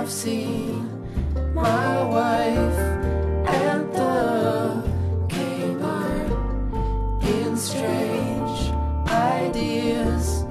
I've seen my wife at the Kmart in strange ideas.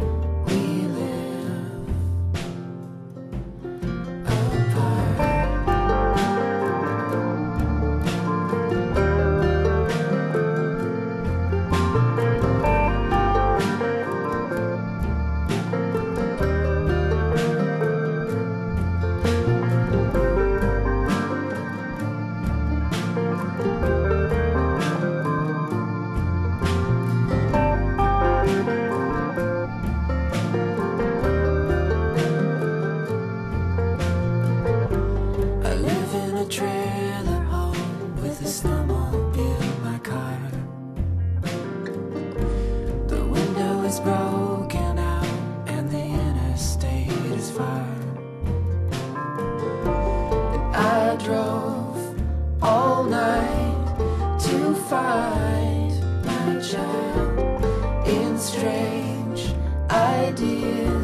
Broken out and the interstate is far. I drove all night to find my child in strange ideas.